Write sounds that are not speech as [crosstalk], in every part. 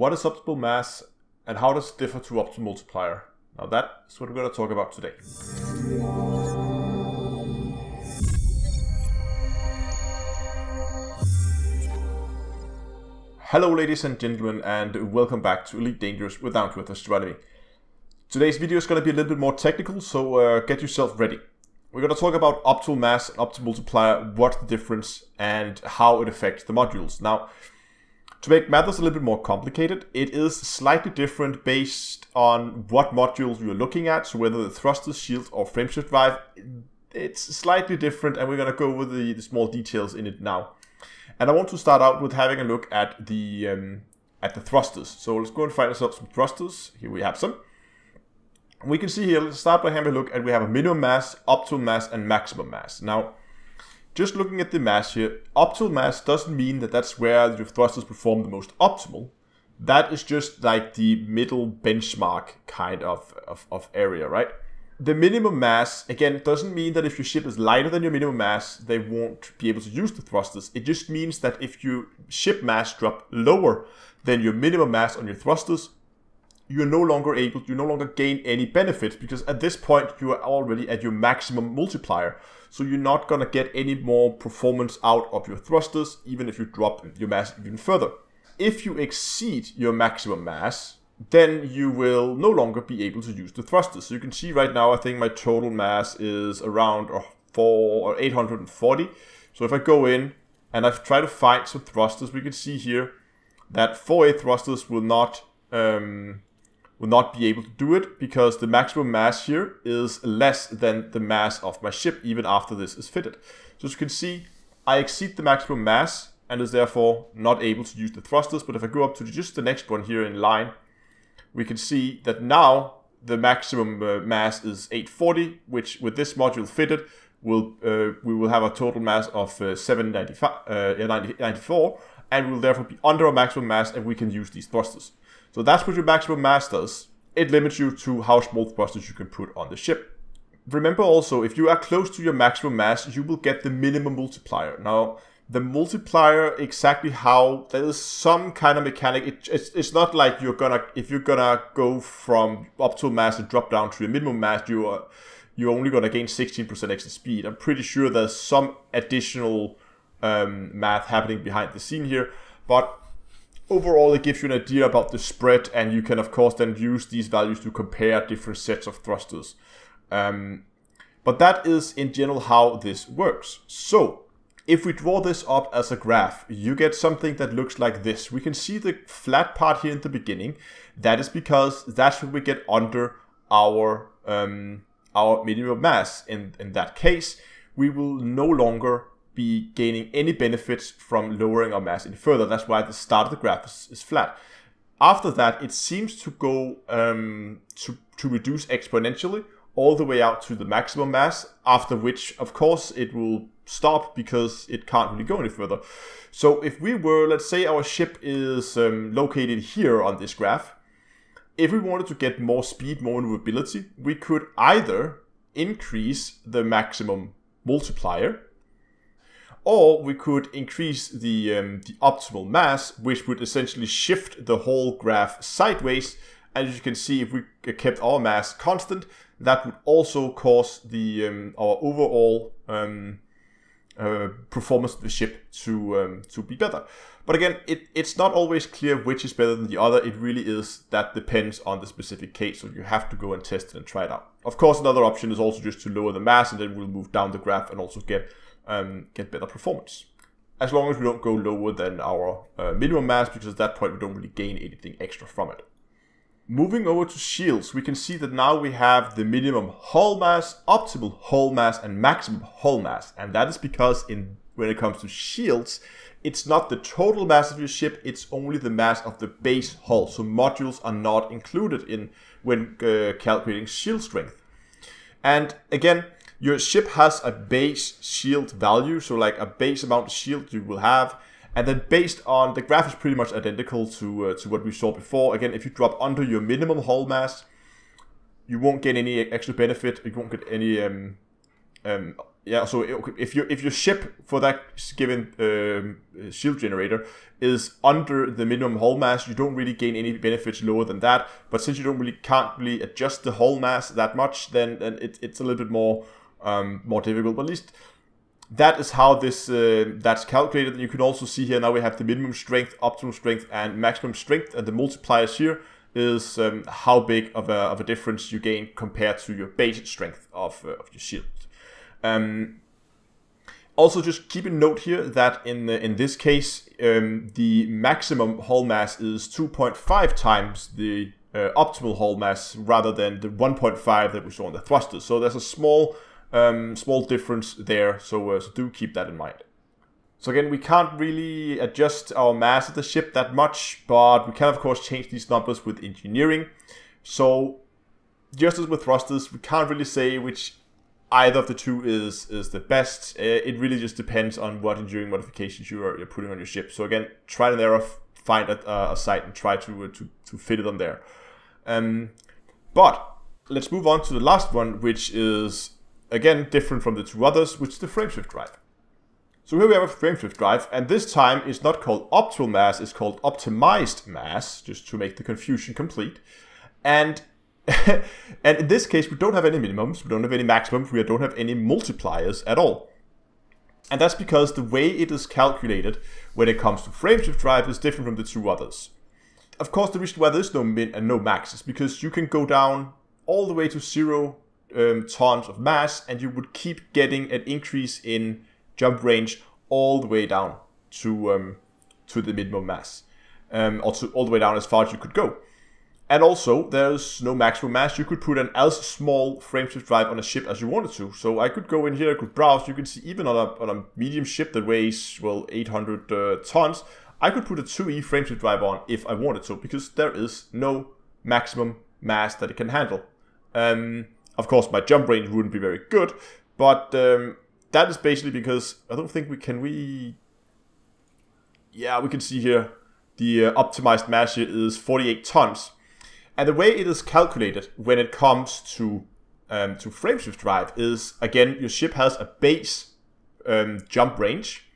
What is optimal mass and how does it differ to optimal multiplier? Now that's what we're going to talk about today. Hello ladies and gentlemen and welcome back to Elite Dangerous with Down to Earth Astronomy. Today's video is going to be a little bit more technical, so uh, get yourself ready. We're going to talk about optimal mass and optimal multiplier, what's the difference, and how it affects the modules. Now, to make matters a little bit more complicated, it is slightly different based on what modules you're looking at, so whether the thrusters, shield, or frameshift drive, it's slightly different, and we're going to go over the, the small details in it now. And I want to start out with having a look at the um, at the thrusters. So let's go and find ourselves some thrusters. Here we have some we can see here, let's start by having a look at we have a minimum mass, optimal mass, and maximum mass. Now, just looking at the mass here, optimal mass doesn't mean that that's where your thrusters perform the most optimal. That is just like the middle benchmark kind of, of, of area, right? The minimum mass, again, doesn't mean that if your ship is lighter than your minimum mass, they won't be able to use the thrusters. It just means that if your ship mass drop lower than your minimum mass on your thrusters, you're no longer able, you no longer gain any benefits because at this point you are already at your maximum multiplier. So you're not gonna get any more performance out of your thrusters, even if you drop your mass even further. If you exceed your maximum mass, then you will no longer be able to use the thrusters. So you can see right now, I think my total mass is around four or 840. So if I go in and I try to find some thrusters, we can see here that 4A thrusters will not um, will not be able to do it because the maximum mass here is less than the mass of my ship even after this is fitted. So as you can see, I exceed the maximum mass and is therefore not able to use the thrusters. But if I go up to just the next one here in line, we can see that now the maximum uh, mass is 840, which with this module fitted, will uh, we will have a total mass of uh, 794, uh, and we will therefore be under our maximum mass and we can use these thrusters. So that's what your maximum mass does. It limits you to how small thrusters you can put on the ship. Remember also, if you are close to your maximum mass, you will get the minimum multiplier. Now, the multiplier exactly how there is some kind of mechanic it, it's, it's not like you're gonna if you're gonna go from optimal mass and drop down to your minimum mass you are you're only gonna gain 16% extra speed i'm pretty sure there's some additional um, math happening behind the scene here but overall it gives you an idea about the spread and you can of course then use these values to compare different sets of thrusters. Um, but that is in general how this works. So if we draw this up as a graph, you get something that looks like this. We can see the flat part here in the beginning. That is because that's what we get under our um, our minimum mass. In, in that case, we will no longer be gaining any benefits from lowering our mass any further. That's why the start of the graph is, is flat. After that, it seems to go um, to, to reduce exponentially all the way out to the maximum mass, after which, of course, it will stop because it can't really go any further. So if we were, let's say our ship is um, located here on this graph, if we wanted to get more speed, more maneuverability, we could either increase the maximum multiplier or we could increase the, um, the optimal mass, which would essentially shift the whole graph sideways. And as you can see, if we kept our mass constant, that would also cause the um, our overall um, uh, performance of the ship to um, to be better. But again, it, it's not always clear which is better than the other. It really is that depends on the specific case. So you have to go and test it and try it out. Of course, another option is also just to lower the mass and then we'll move down the graph and also get um, get better performance. As long as we don't go lower than our uh, minimum mass, because at that point we don't really gain anything extra from it. Moving over to shields, we can see that now we have the minimum hull mass, optimal hull mass, and maximum hull mass. And that is because in when it comes to shields, it's not the total mass of your ship, it's only the mass of the base hull. So modules are not included in when uh, calculating shield strength. And again, your ship has a base shield value, so like a base amount of shield you will have. And then based on, the graph is pretty much identical to, uh, to what we saw before. Again, if you drop under your minimum hull mass, you won't get any extra benefit. You won't get any um, um, yeah, so if you if your ship for that given um, shield generator is under the minimum hull mass, you don't really gain any benefits lower than that. But since you don't really can't really adjust the hull mass that much, then, then it, it's a little bit more um, more difficult. But at least that is how this uh, that's calculated. And you can also see here now we have the minimum strength, optimal strength, and maximum strength, and the multipliers here is um, how big of a, of a difference you gain compared to your base strength of, uh, of your shield. Um, also, just keep a note here that in the, in this case, um, the maximum hull mass is 2.5 times the uh, optimal hull mass rather than the 1.5 that we saw on the thrusters. So there's a small um, small difference there. So, uh, so do keep that in mind. So again, we can't really adjust our mass of the ship that much, but we can of course change these numbers with engineering. So just as with thrusters, we can't really say which either of the two is is the best. Uh, it really just depends on what engineering modifications you are you're putting on your ship. So again, try and error, find a, a site and try to, uh, to to fit it on there. Um, but let's move on to the last one, which is again different from the two others, which is the frameshift drive. So here we have a frameshift drive, and this time it's not called optimal mass, it's called optimized mass, just to make the confusion complete. And [laughs] and in this case, we don't have any minimums, we don't have any maximums, we don't have any multipliers at all. And that's because the way it is calculated when it comes to frameshift drive is different from the two others. Of course, the reason why there's no min and no max is because you can go down all the way to zero um, tons of mass and you would keep getting an increase in jump range all the way down to um, to the minimum mass, um, or to, all the way down as far as you could go. And also, there's no maximum mass. You could put an as small frameshift drive on a ship as you wanted to. So I could go in here, I could browse. You can see even on a, on a medium ship that weighs, well, 800 uh, tons, I could put a 2E frameshift drive on if I wanted to, because there is no maximum mass that it can handle. Um, of course, my jump range wouldn't be very good, but um, that is basically because I don't think we can we. Yeah, we can see here the uh, optimized mass is 48 tons, and the way it is calculated when it comes to um, to frameshift drive is again your ship has a base um, jump range,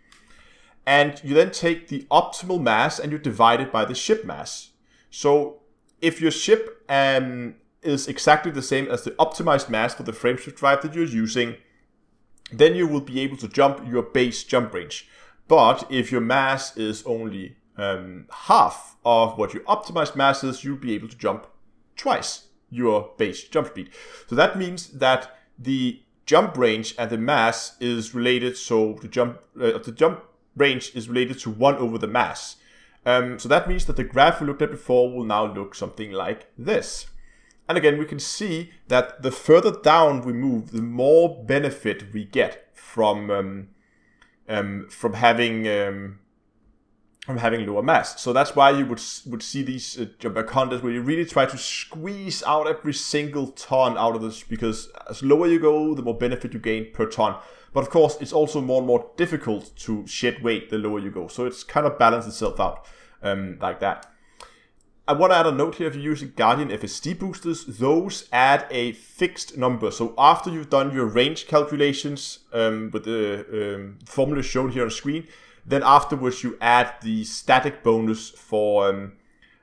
and you then take the optimal mass and you divide it by the ship mass. So if your ship um, is exactly the same as the optimized mass for the frameshift drive that you're using, then you will be able to jump your base jump range. But if your mass is only um, half of what your optimized mass is, you'll be able to jump twice your base jump speed. So that means that the jump range and the mass is related. So the jump uh, the jump range is related to one over the mass. Um, so that means that the graph we looked at before will now look something like this. And again, we can see that the further down we move, the more benefit we get from um, um, from having um, from having lower mass. So that's why you would would see these uh, contests where you really try to squeeze out every single ton out of this because as lower you go, the more benefit you gain per ton. But of course, it's also more and more difficult to shed weight the lower you go. So it's kind of balanced itself out um, like that. I want to add a note here if you're using Guardian FSD boosters, those add a fixed number. So after you've done your range calculations um, with the um, formula shown here on screen, then afterwards you add the static bonus for um,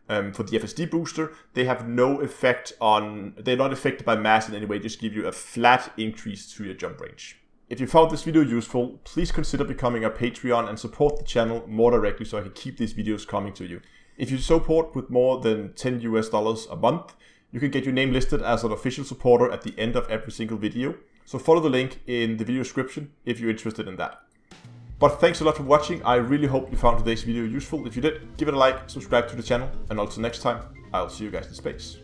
um for the FSD booster. They have no effect on, they're not affected by mass in any way, just give you a flat increase to your jump range. If you found this video useful, please consider becoming a Patreon and support the channel more directly so I can keep these videos coming to you. If you support with more than 10 US dollars a month, you can get your name listed as an official supporter at the end of every single video. So follow the link in the video description if you're interested in that. But thanks a lot for watching. I really hope you found today's video useful. If you did, give it a like, subscribe to the channel, and until next time, I'll see you guys in space.